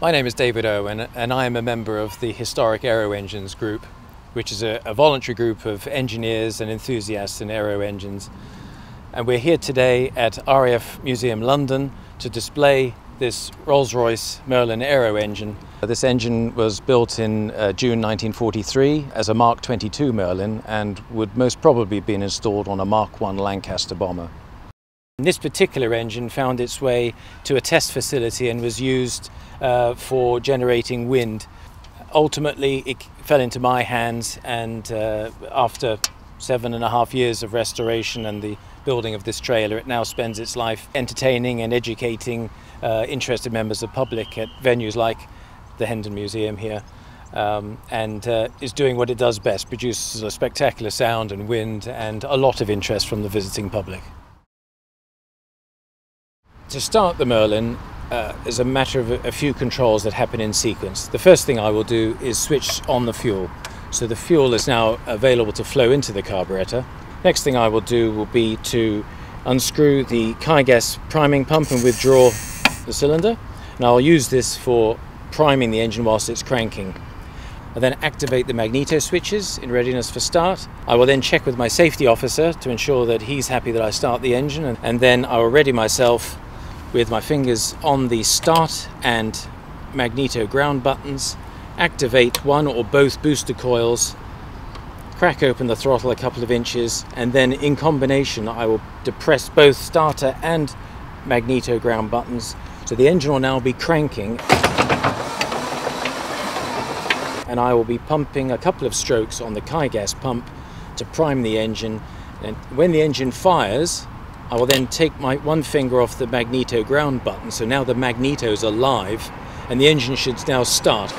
My name is David Owen, and I am a member of the Historic Aero Engines Group, which is a, a, voluntary group of engineers and enthusiasts in aero engines. And we're here today at RAF Museum London to display this Rolls-Royce Merlin aero engine. This engine was built in uh, June 1943 as a Mark 22 Merlin and would most probably have been installed on a Mark 1 Lancaster bomber. This particular engine found its way to a test facility and was used uh, for generating wind. Ultimately, it fell into my hands, and uh, after seven and a half years of restoration and the building of this trailer, it now spends its life entertaining and educating uh, interested members of the public at venues like the Hendon Museum here. Um, and uh, is doing what it does best, produces a spectacular sound and wind and a lot of interest from the visiting public. To start the Merlin uh, is a matter of a, a few controls that happen in sequence. The first thing I will do is switch on the fuel. So the fuel is now available to flow into the carburetor. Next thing I will do will be to unscrew the Ki-Gass priming pump and withdraw the cylinder. And I'll use this for priming the engine whilst it's cranking. I then activate the magneto switches in readiness for start. I will then check with my safety officer to ensure that he's happy that I start the engine and, and then I will ready myself with my fingers on the start and magneto ground buttons, activate one or both booster coils, crack open the throttle a couple of inches, and then in combination I will depress both starter and magneto ground buttons. So the engine will now be cranking and I will be pumping a couple of strokes on the Ki-Gass pump to prime the engine and when the engine fires I will then take my one finger off the magneto ground button, so now the magneto is alive, and the engine should now start.